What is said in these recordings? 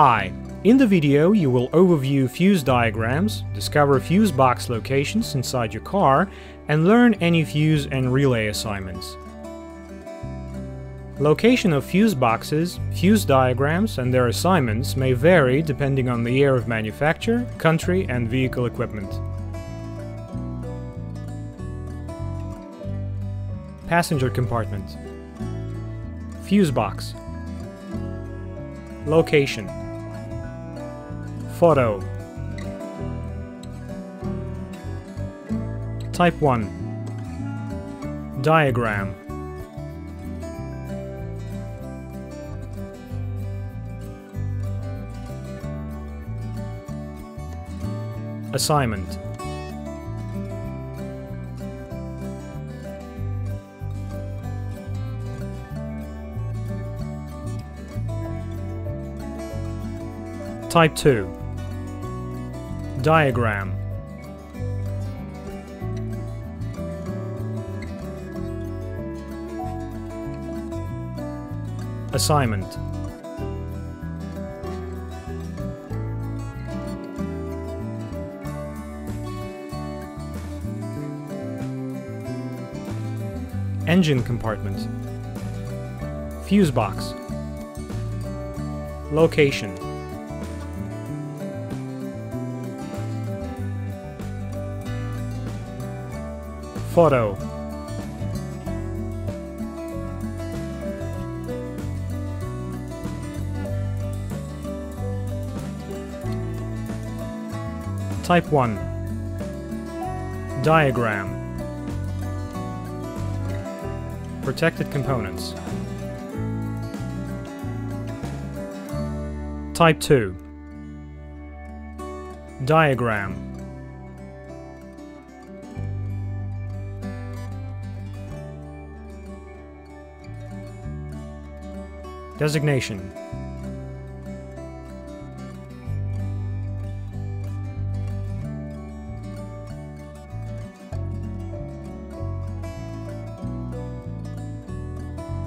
Hi, in the video you will overview fuse diagrams, discover fuse box locations inside your car, and learn any fuse and relay assignments. Location of fuse boxes, fuse diagrams, and their assignments may vary depending on the year of manufacture, country, and vehicle equipment. Passenger compartment Fuse box Location Photo. Type 1 Diagram. Assignment. Type 2 Diagram. Assignment. Engine compartment. Fuse box. Location Photo. Type 1 Diagram. Protected components. Type 2 Diagram Designation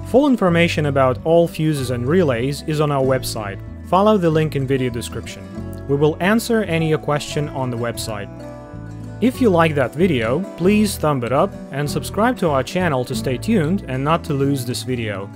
Full information about all fuses and relays is on our website. Follow the link in video description. We will answer any question on the website. If you like that video, please thumb it up and subscribe to our channel to stay tuned and not to lose this video.